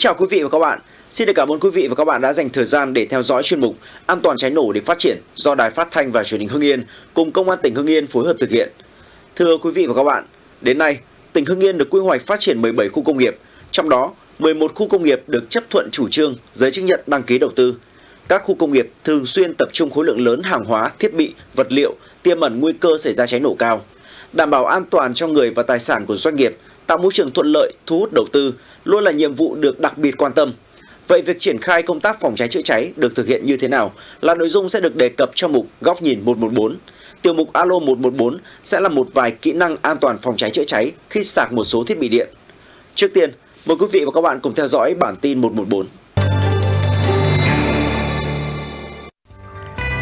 Chào quý vị và các bạn. Xin được cảm ơn quý vị và các bạn đã dành thời gian để theo dõi chuyên mục An toàn cháy nổ để phát triển do Đài Phát thanh và Truyền hình Hưng Yên cùng Công an tỉnh Hưng Yên phối hợp thực hiện. Thưa quý vị và các bạn, đến nay, tỉnh Hưng Yên được quy hoạch phát triển 17 khu công nghiệp, trong đó 11 khu công nghiệp được chấp thuận chủ trương giấy chứng nhận đăng ký đầu tư. Các khu công nghiệp thường xuyên tập trung khối lượng lớn hàng hóa, thiết bị, vật liệu tiềm ẩn nguy cơ xảy ra cháy nổ cao. Đảm bảo an toàn cho người và tài sản của doanh nghiệp, tạo môi trường thuận lợi thu hút đầu tư luôn là nhiệm vụ được đặc biệt quan tâm. Vậy việc triển khai công tác phòng cháy chữa cháy được thực hiện như thế nào là nội dung sẽ được đề cập trong mục Góc nhìn 114. Tiểu mục Alo 114 sẽ là một vài kỹ năng an toàn phòng cháy chữa cháy khi sạc một số thiết bị điện. Trước tiên, mời quý vị và các bạn cùng theo dõi bản tin 114.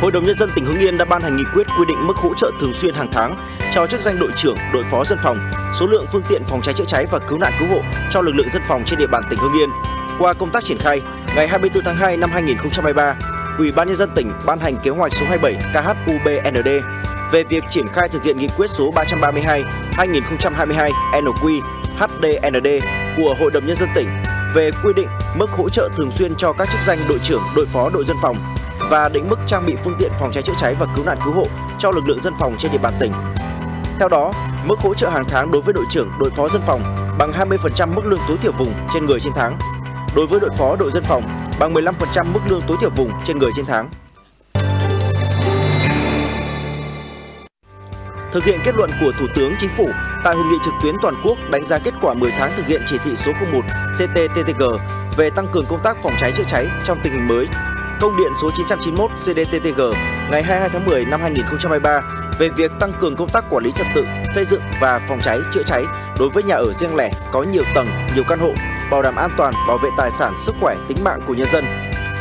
Hội đồng Nhân dân tỉnh Hưng Yên đã ban hành nghị quyết quy định mức hỗ trợ thường xuyên hàng tháng cho chức danh đội trưởng, đội phó dân phòng, số lượng phương tiện phòng cháy chữa cháy và cứu nạn cứu hộ cho lực lượng dân phòng trên địa bàn tỉnh Hưng Yên. Qua công tác triển khai, ngày 24 tháng 2 năm 2023, Ủy ban nhân dân tỉnh ban hành kế hoạch số 27 KHUBND về việc triển khai thực hiện nghị quyết số 332 2022 NQ HDND của Hội đồng nhân dân tỉnh về quy định mức hỗ trợ thường xuyên cho các chức danh đội trưởng, đội phó đội dân phòng và định mức trang bị phương tiện phòng cháy chữa cháy và cứu nạn cứu hộ cho lực lượng dân phòng trên địa bàn tỉnh. Theo đó, mức hỗ trợ hàng tháng đối với đội trưởng, đội phó dân phòng bằng 20% mức lương tối thiểu vùng trên người trên tháng. Đối với đội phó đội dân phòng bằng 15% mức lương tối thiểu vùng trên người trên tháng. Thực hiện kết luận của Thủ tướng Chính phủ tại hội nghị trực tuyến toàn quốc đánh giá kết quả 10 tháng thực hiện chỉ thị số 01 CTTTG về tăng cường công tác phòng cháy chữa cháy trong tình hình mới công điện số 991 CDTTG ngày 22 tháng 10 năm 2023 về việc tăng cường công tác quản lý trật tự, xây dựng và phòng cháy chữa cháy đối với nhà ở riêng lẻ có nhiều tầng, nhiều căn hộ, bảo đảm an toàn, bảo vệ tài sản, sức khỏe, tính mạng của nhân dân.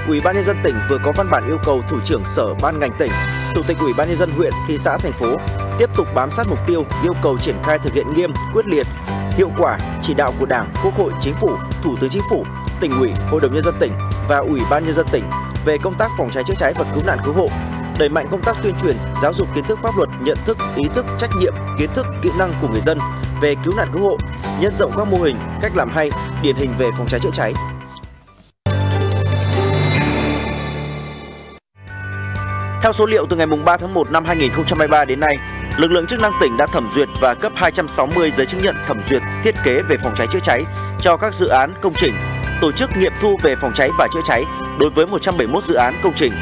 Ủy ban nhân dân tỉnh vừa có văn bản yêu cầu thủ trưởng sở ban ngành tỉnh, chủ tịch Ủy ban nhân dân huyện, thị xã, thành phố tiếp tục bám sát mục tiêu, yêu cầu triển khai thực hiện nghiêm, quyết liệt, hiệu quả chỉ đạo của Đảng, Quốc hội, Chính phủ, Thủ tướng Chính phủ, tỉnh ủy, Hội đồng nhân dân tỉnh và Ủy ban nhân dân tỉnh về công tác phòng cháy chữa cháy và cứu nạn cứu hộ, đẩy mạnh công tác tuyên truyền, giáo dục kiến thức pháp luật, nhận thức, ý thức, trách nhiệm, kiến thức, kỹ năng của người dân về cứu nạn cứu hộ, nhân rộng các mô hình, cách làm hay, điển hình về phòng cháy chữa cháy. Theo số liệu từ ngày 3 tháng 1 năm 2023 đến nay, lực lượng chức năng tỉnh đã thẩm duyệt và cấp 260 giấy chứng nhận thẩm duyệt thiết kế về phòng cháy chữa cháy cho các dự án công trình, tổ chức nghiệm thu về phòng cháy và chữa cháy đối với 171 dự án công trình.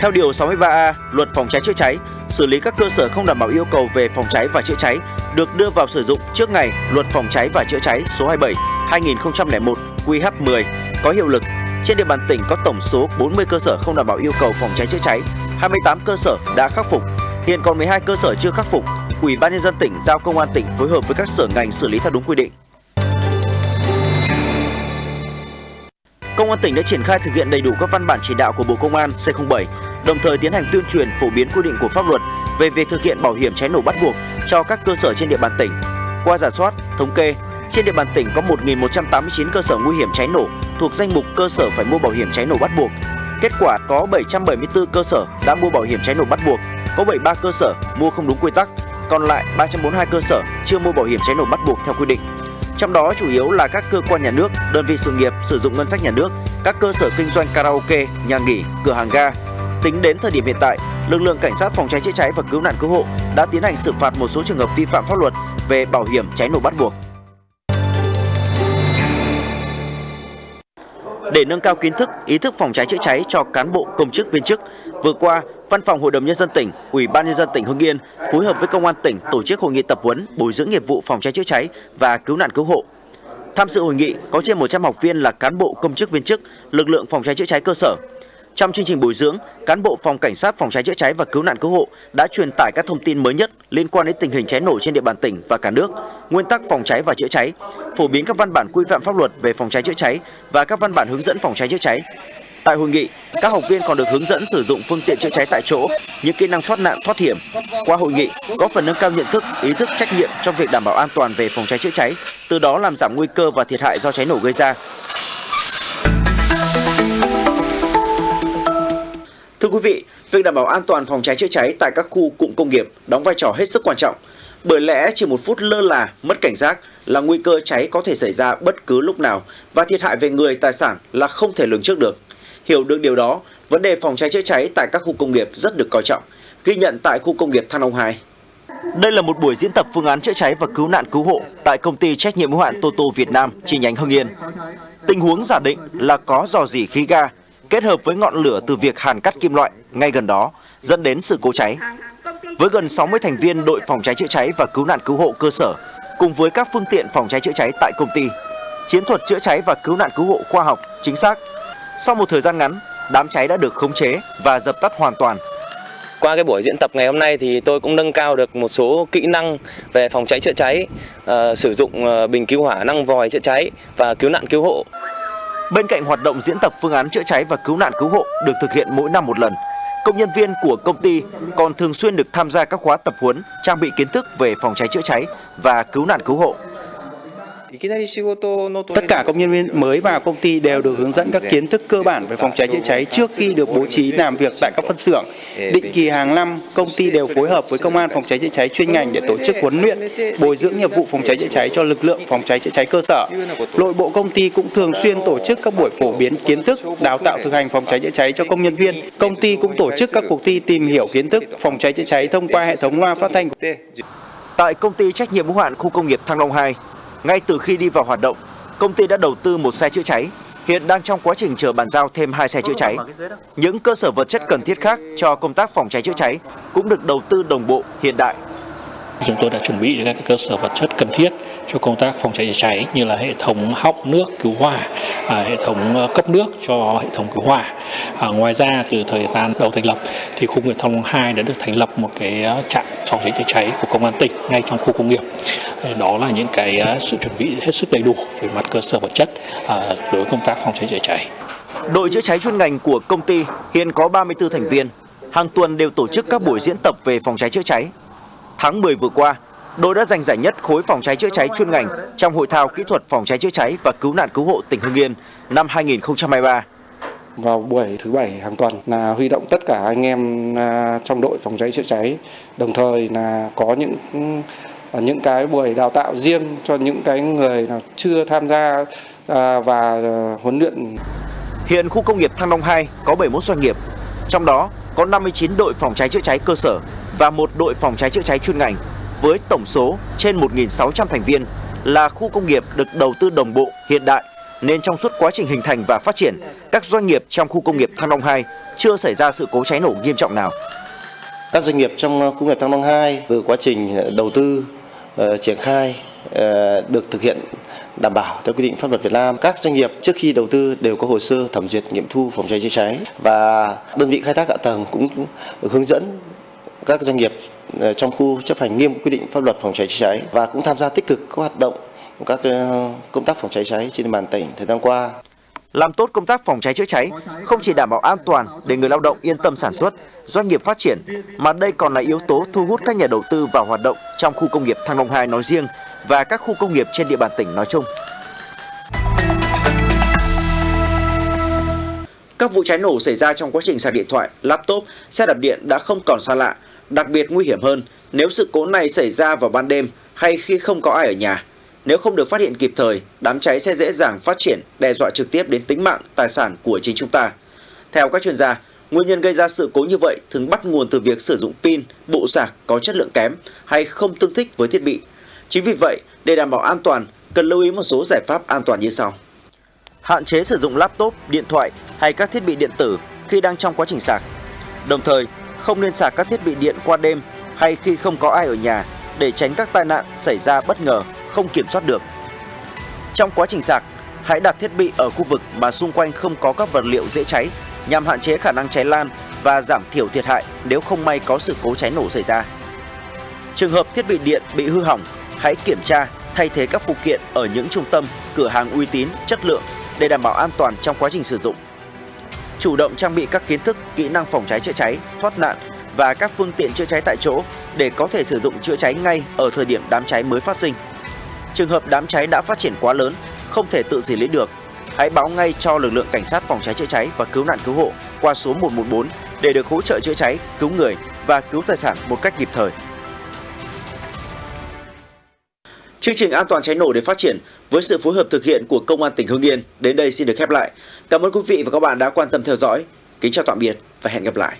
Theo điều 63A Luật Phòng cháy chữa cháy, xử lý các cơ sở không đảm bảo yêu cầu về phòng cháy và chữa cháy được đưa vào sử dụng trước ngày Luật Phòng cháy và chữa cháy số 27 2001 QH10 có hiệu lực. Trên địa bàn tỉnh có tổng số 40 cơ sở không đảm bảo yêu cầu phòng cháy chữa cháy, 28 cơ sở đã khắc phục. Hiện còn 12 cơ sở chưa khắc phục. Ủy ban nhân dân tỉnh giao công an tỉnh phối hợp với các sở ngành xử lý theo đúng quy định. Công an tỉnh đã triển khai thực hiện đầy đủ các văn bản chỉ đạo của Bộ Công an C07, đồng thời tiến hành tuyên truyền phổ biến quy định của pháp luật về việc thực hiện bảo hiểm cháy nổ bắt buộc cho các cơ sở trên địa bàn tỉnh. Qua giả soát, thống kê, trên địa bàn tỉnh có 1.189 cơ sở nguy hiểm cháy nổ thuộc danh mục cơ sở phải mua bảo hiểm cháy nổ bắt buộc. Kết quả có 774 cơ sở đã mua bảo hiểm cháy nổ bắt buộc, có 73 cơ sở mua không đúng quy tắc, còn lại 342 cơ sở chưa mua bảo hiểm cháy nổ bắt buộc theo quy định. Trong đó chủ yếu là các cơ quan nhà nước, đơn vị sự nghiệp sử dụng ngân sách nhà nước, các cơ sở kinh doanh karaoke, nhà nghỉ, cửa hàng ga. Tính đến thời điểm hiện tại, lực lượng cảnh sát phòng cháy chữa cháy và cứu nạn cứu hộ đã tiến hành xử phạt một số trường hợp vi phạm pháp luật về bảo hiểm cháy nổ bắt buộc. Để nâng cao kiến thức, ý thức phòng cháy chữa cháy cho cán bộ, công chức, viên chức, vừa qua, Văn phòng Hội đồng nhân dân tỉnh, Ủy ban nhân dân tỉnh Hưng Yên phối hợp với Công an tỉnh tổ chức hội nghị tập huấn bồi dưỡng nghiệp vụ phòng cháy chữa cháy và cứu nạn cứu hộ. Tham dự hội nghị có trên 100 học viên là cán bộ công chức viên chức, lực lượng phòng cháy chữa cháy cơ sở. Trong chương trình bồi dưỡng, cán bộ phòng cảnh sát phòng cháy chữa cháy và cứu nạn cứu hộ đã truyền tải các thông tin mới nhất liên quan đến tình hình cháy nổ trên địa bàn tỉnh và cả nước, nguyên tắc phòng cháy và chữa cháy, phổ biến các văn bản quy phạm pháp luật về phòng cháy chữa cháy và các văn bản hướng dẫn phòng cháy chữa cháy, Tại hội nghị, các học viên còn được hướng dẫn sử dụng phương tiện chữa cháy tại chỗ, những kỹ năng thoát nạn, thoát hiểm. Qua hội nghị, có phần nâng cao nhận thức, ý thức trách nhiệm trong việc đảm bảo an toàn về phòng cháy chữa cháy, từ đó làm giảm nguy cơ và thiệt hại do cháy nổ gây ra. Thưa quý vị, việc đảm bảo an toàn phòng cháy chữa cháy tại các khu cụm công nghiệp đóng vai trò hết sức quan trọng. Bởi lẽ chỉ một phút lơ là, mất cảnh giác là nguy cơ cháy có thể xảy ra bất cứ lúc nào và thiệt hại về người tài sản là không thể lường trước được. Hiểu được điều đó, vấn đề phòng cháy chữa cháy tại các khu công nghiệp rất được coi trọng, ghi nhận tại khu công nghiệp Thăng Long 2. Đây là một buổi diễn tập phương án chữa cháy và cứu nạn cứu hộ tại công ty trách nhiệm hữu hạn Toto Việt Nam chi nhánh Hưng Yên. Tình huống giả định là có dò dỉ khí ga kết hợp với ngọn lửa từ việc hàn cắt kim loại ngay gần đó dẫn đến sự cố cháy. Với gần 60 thành viên đội phòng cháy chữa cháy và cứu nạn cứu hộ cơ sở cùng với các phương tiện phòng cháy chữa cháy tại công ty, chiến thuật chữa cháy và cứu nạn cứu hộ khoa học chính xác. Sau một thời gian ngắn, đám cháy đã được khống chế và dập tắt hoàn toàn qua cái buổi diễn tập ngày hôm nay thì tôi cũng nâng cao được một số kỹ năng về phòng cháy chữa cháy, uh, sử dụng uh, bình cứu hỏa năng vòi chữa cháy và cứu nạn cứu hộ. Bên cạnh hoạt động diễn tập phương án chữa cháy và cứu nạn cứu hộ được thực hiện mỗi năm một lần, công nhân viên của công ty còn thường xuyên được tham gia các khóa tập huấn, trang bị kiến thức về phòng cháy chữa cháy và cứu nạn cứu hộ. Tất cả công nhân viên mới vào công ty đều được hướng dẫn các kiến thức cơ bản về phòng cháy chữa cháy trước khi được bố trí làm việc tại các phân xưởng. Định kỳ hàng năm, công ty đều phối hợp với công an phòng cháy chữa cháy chuyên ngành để tổ chức huấn luyện, bồi dưỡng nghiệp vụ phòng cháy chữa cháy cho lực lượng phòng cháy chữa cháy cơ sở. Nội bộ công ty cũng thường xuyên tổ chức các buổi phổ biến kiến thức, đào tạo thực hành phòng cháy chữa cháy cho công nhân viên. Công ty cũng tổ chức các cuộc thi tìm hiểu kiến thức phòng cháy chữa cháy thông qua hệ thống loa phát thanh. Tại công ty trách nhiệm hữu hạn khu công nghiệp Thăng Long 2, ngay từ khi đi vào hoạt động, công ty đã đầu tư một xe chữa cháy, hiện đang trong quá trình chờ bàn giao thêm hai xe chữa cháy. Những cơ sở vật chất cần thiết khác cho công tác phòng cháy chữa cháy cũng được đầu tư đồng bộ hiện đại Chúng tôi đã chuẩn bị các cơ sở vật chất cần thiết cho công tác phòng cháy chữa cháy như là hệ thống hóc nước cứu hỏa, à, hệ thống ờ, cấp nước cho hệ thống cứu hỏa. À, ngoài ra từ thời gian đầu thành lập thì khu nguyệt thông Thăng Long 2 đã được thành lập một cái ờ, trạm phòng cháy chữa cháy của công an tỉnh ngay trong khu công nghiệp. Đó là những cái ờ, sự chuẩn bị hết sức đầy đủ về mặt cơ sở vật chất à, đối với công tác phòng cháy chữa cháy. Đội chữa cháy chuyên ngành của công ty hiện có 34 thành viên, hàng tuần đều tổ chức các buổi diễn tập về phòng cháy chữa cháy Tháng 10 vừa qua, đội đã giành giải nhất khối phòng cháy chữa cháy chuyên ngành trong hội thao kỹ thuật phòng cháy chữa cháy và cứu nạn cứu hộ tỉnh Hưng Yên năm 2023. Vào buổi thứ bảy hàng tuần là huy động tất cả anh em à, trong đội phòng cháy chữa cháy, đồng thời là có những những cái buổi đào tạo riêng cho những cái người nào chưa tham gia à, và huấn luyện. Hiện khu công nghiệp Thăng Long 2 có 71 doanh nghiệp, trong đó có 59 đội phòng cháy chữa cháy cơ sở và một đội phòng cháy chữa cháy chuyên ngành với tổng số trên 1.600 thành viên là khu công nghiệp được đầu tư đồng bộ hiện đại nên trong suốt quá trình hình thành và phát triển, các doanh nghiệp trong khu công nghiệp Thăng Long 2 chưa xảy ra sự cố cháy nổ nghiêm trọng nào. Các doanh nghiệp trong uh, khu công nghiệp Thăng Long 2 từ quá trình uh, đầu tư uh, triển khai uh, được thực hiện đảm bảo theo quy định pháp luật Việt Nam. Các doanh nghiệp trước khi đầu tư đều có hồ sơ thẩm duyệt nghiệm thu phòng cháy chữa cháy và đơn vị khai thác hạ tầng cũng hướng dẫn các doanh nghiệp ờ, trong khu chấp hành nghiêm quy định pháp luật phòng cháy chữa cháy và cũng tham gia tích cực các hoạt động các ờ, công tác phòng cháy cháy trên địa bàn tỉnh thời gian qua. Làm tốt công tác phòng cháy chữa cháy không chỉ đảm bảo an toàn để người lao động yên tâm sản xuất, doanh nghiệp phát triển, mà đây còn là yếu tố thu hút các nhà đầu tư vào hoạt động trong khu công nghiệp Thăng Long 2 nói riêng và các khu công nghiệp trên địa bàn tỉnh nói chung. Các vụ cháy nổ xảy ra trong quá trình sạc điện thoại, laptop, xe đạp điện đã không còn xa lạ Đặc biệt nguy hiểm hơn nếu sự cố này xảy ra vào ban đêm hay khi không có ai ở nhà. Nếu không được phát hiện kịp thời, đám cháy sẽ dễ dàng phát triển, đe dọa trực tiếp đến tính mạng, tài sản của chính chúng ta. Theo các chuyên gia, nguyên nhân gây ra sự cố như vậy thường bắt nguồn từ việc sử dụng pin, bộ sạc có chất lượng kém hay không tương thích với thiết bị. Chính vì vậy, để đảm bảo an toàn, cần lưu ý một số giải pháp an toàn như sau. Hạn chế sử dụng laptop, điện thoại hay các thiết bị điện tử khi đang trong quá trình sạc. Đồng thời, không nên sạc các thiết bị điện qua đêm hay khi không có ai ở nhà để tránh các tai nạn xảy ra bất ngờ không kiểm soát được. Trong quá trình sạc, hãy đặt thiết bị ở khu vực mà xung quanh không có các vật liệu dễ cháy nhằm hạn chế khả năng cháy lan và giảm thiểu thiệt hại nếu không may có sự cố cháy nổ xảy ra. Trường hợp thiết bị điện bị hư hỏng, hãy kiểm tra thay thế các phụ kiện ở những trung tâm, cửa hàng uy tín, chất lượng để đảm bảo an toàn trong quá trình sử dụng chủ động trang bị các kiến thức, kỹ năng phòng cháy chữa cháy, thoát nạn và các phương tiện chữa cháy tại chỗ để có thể sử dụng chữa cháy ngay ở thời điểm đám cháy mới phát sinh. Trường hợp đám cháy đã phát triển quá lớn, không thể tự xử lý được, hãy báo ngay cho lực lượng cảnh sát phòng cháy chữa cháy và cứu nạn cứu hộ qua số 114 để được hỗ trợ chữa cháy, cứu người và cứu tài sản một cách kịp thời. Chương trình an toàn cháy nổ để phát triển với sự phối hợp thực hiện của Công an tỉnh Hưng Yên đến đây xin được khép lại. Cảm ơn quý vị và các bạn đã quan tâm theo dõi. Kính chào tạm biệt và hẹn gặp lại.